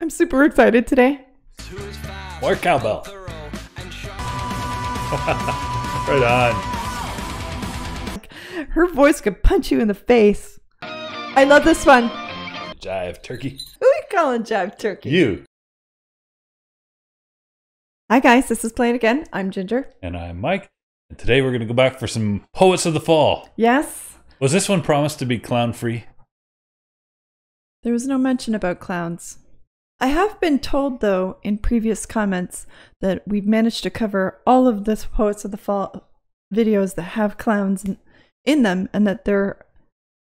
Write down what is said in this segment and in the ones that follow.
I'm super excited today. More cowbell. right on. Her voice could punch you in the face. I love this one. Jive turkey. Who are you calling Jive Turkey? You. Hi guys, this is Play It Again. I'm Ginger. And I'm Mike. And today we're going to go back for some Poets of the Fall. Yes. Was this one promised to be clown free? There was no mention about clowns. I have been told, though, in previous comments, that we've managed to cover all of the Poets of the Fall videos that have clowns in, them and that they're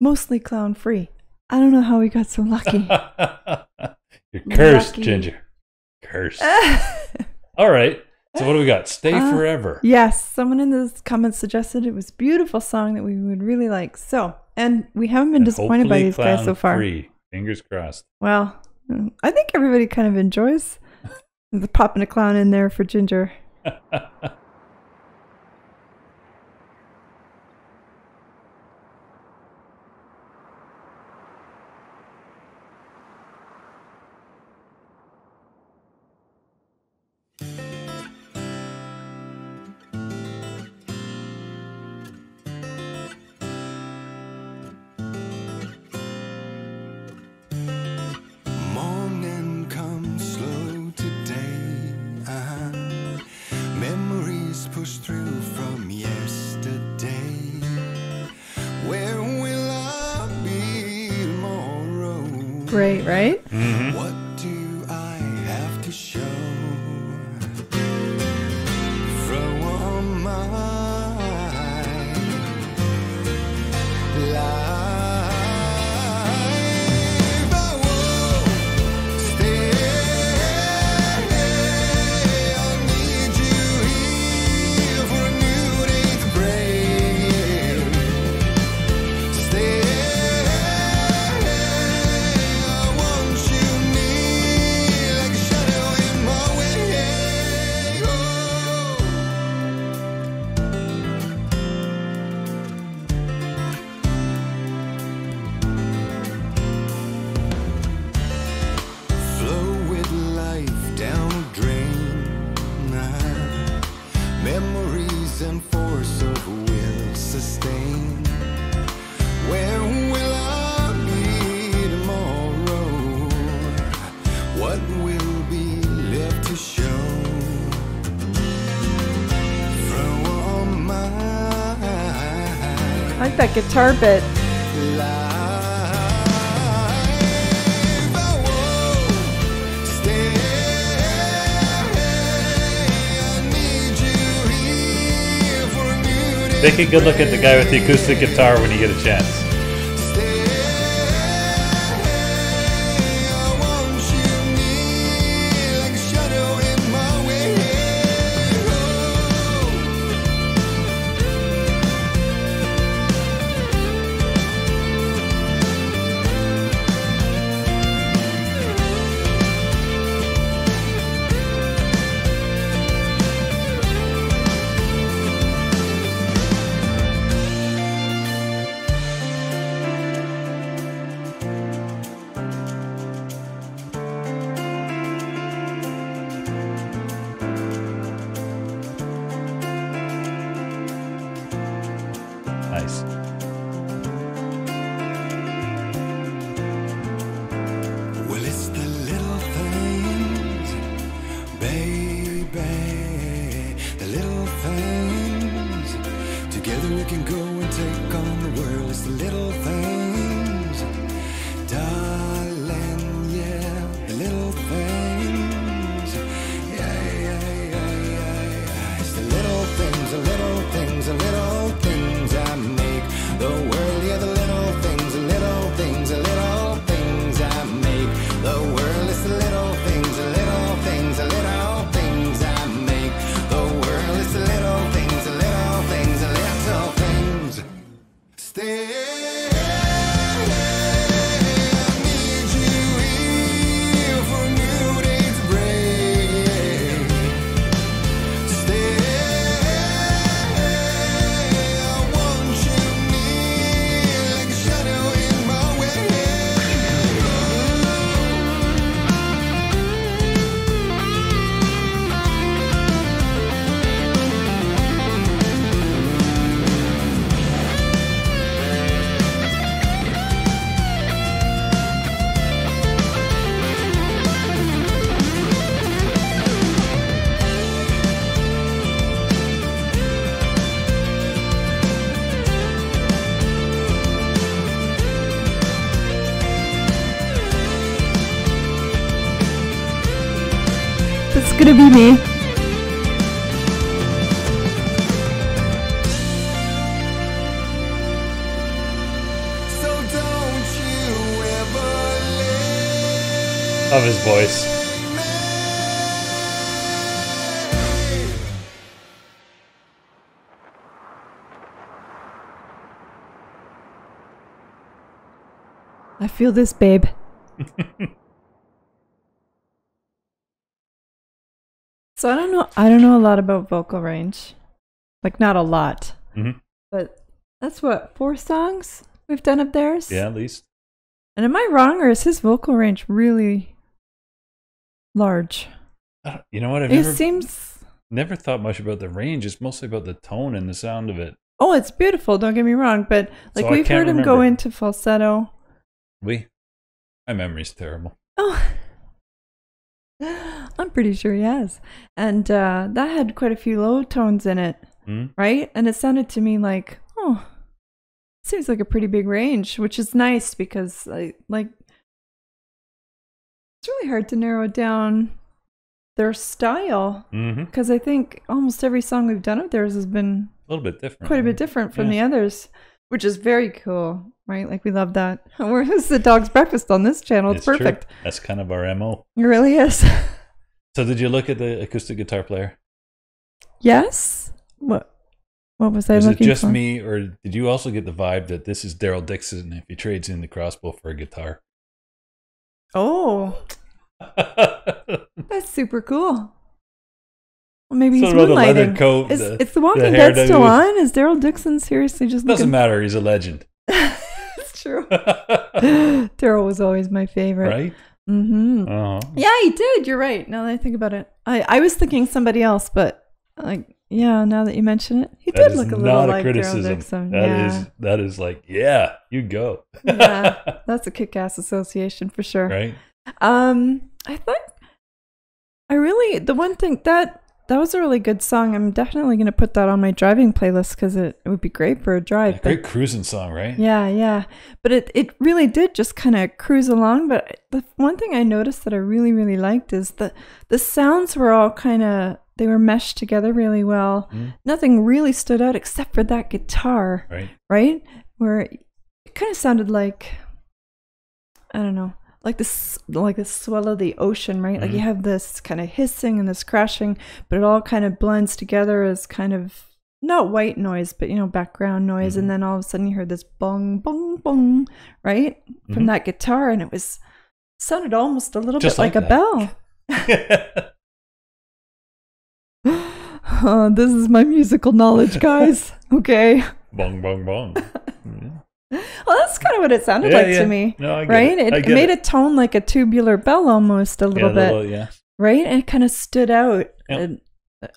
mostly clown free. I don't know how we got so lucky. You're cursed, lucky. Ginger. Cursed. all right. So what do we got? Stay uh, forever. Yes, someone in the comments suggested it was a beautiful song that we would really like. So, and we haven't been and disappointed by these guys so far. Free. Fingers crossed. Well, I think everybody kind of enjoys the popping a clown in there for Ginger. great, right? Mm-hmm. What Like that guitar bit. Take a good look at the guy with the acoustic guitar when you get a chance. guys. Well, it's the little things, baby. The little things. Together we can go and take on the world. It's the little things, darling. Gonna be me. So don't you ever Love his voice. me. I feel this, babe. so I don't know. I don't know a lot about vocal range, like not a lot, Mhm. but that's what four songs we've done of theirs. Yeah, at least. And am I wrong, or is his vocal range really large? You know what? I've It never, seems. never thought much about the range. It's mostly about the tone and the sound of it. Oh, it's beautiful. Don't get me wrong, but like So we've heard him go into falsetto. We, my memory's terrible. Oh, I'm pretty sure he has, and uh, that had quite a few low tones in it. Hmm? right? And it sounded to me like, oh, seems like a pretty big range, which is nice because I like it's really hard to narrow down their style Mm-hmm. because I think almost every song we've done of theirs has been A little bit different. quite a bit different from Yeah. the others, which is very cool, right? Like we love that. Where's the dog's breakfast on this channel? It's, true. perfect. That's kind of our mo. It really is. So, did you look at the acoustic guitar player? yes. What? What was I Is it just for? me, or did you also get the vibe that this is Daryl Dixon if he trades in the crossbow for a guitar? Oh, that's super cool. Well, maybe he's about the moonlighting. coat, Is, the- is the Walking the Dead still on? Is Daryl Dixon seriously just Doesn't looking? matter. He's a legend, it's true. Daryl was always my favorite. Mm-hmm. Uh-huh. Yeah, he did. You're right. Now that I think about it, I I was thinking somebody else, but like, yeah, now that you mention it, he That did look a little a like Daryl criticism. Dixon. That yeah, is that is like, yeah, you go. Yeah. that's a kick-ass association for sure. right? Um, I think I really the one thing that that was a really good song. I'm definitely gonna put that on my driving playlist because it, it would be great for a drive. Yeah, great cruising song, right? yeah, yeah, but it it really did just kind of cruise along. But the one thing I noticed that I really really liked is that the sounds were all kind of they were meshed together really well. Mm. Nothing really stood out except for that guitar Right. right? Where it kind of sounded like I don't know, like this, like the swell of the ocean, right? Like you Mhm. have this kind of hissing and this crashing, but it all kind of blends together as kind of not white noise, but you know, background noise, Mhm. and then all of a sudden you heard this bong, bong, bong, right, from Mhm. that guitar, and it was sounded almost a little Just bit like, like a bell. Oh, this is my musical knowledge, guys. okay. bong bong bong. Well, that's kind of what it sounded Yeah, like yeah. to me. No, right? It, It, it made it. a tone like a tubular bell almost a little yeah, bit, little- yeah. right? And it kind of stood out. Yep. And uh,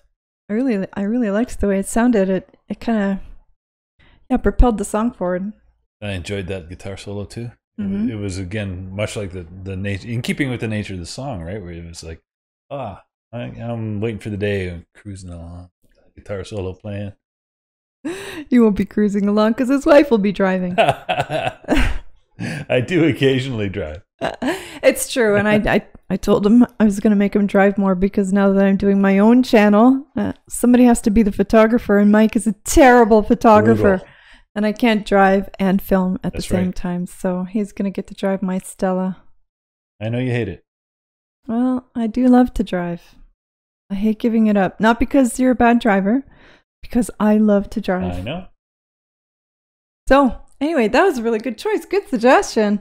I really, I really liked the way it sounded. It, it kind of, yeah, propelled the song forward. I enjoyed that guitar solo too. It, Mhm. was, it was again much like the the nature, in keeping with the nature of the song, right? Where it was like, ah, I, I'm waiting for the day, and cruising along, guitar solo playing. You won't be cruising along because his wife will be driving. I do occasionally drive. it's true, and I, I, I told him I was going to make him drive more because now that I'm doing my own channel, uh, somebody has to be the photographer, and Mike is a terrible photographer. Brutal. And I can't drive and film at That's the same right. time, so he's gonna get to drive my Stella. I know you hate it. Well, I do love to drive. I hate giving it up. Not because you're a bad driver, because I love to drive. I know. So, anyway, that was a really good choice. Good suggestion.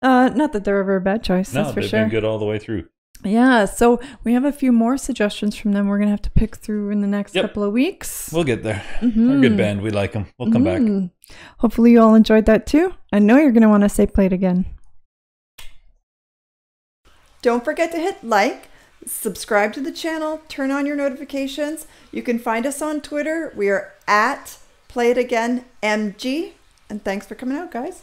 Uh, not that they're ever a bad choice, No, that's for they've sure. been good all the way through. Yeah, so we have a few more suggestions from them. We're gonna have to pick through in the next Yep. couple of weeks. We'll get there. Our Mhm. good band. We like them. We'll come back. Mhm. Hopefully, you all enjoyed that too. I know you're gonna want to say play it again. Don't forget to hit like, subscribe to the channel, turn on your notifications. You can find us on Twitter. We are at Play It Again MG. And thanks for coming out, guys.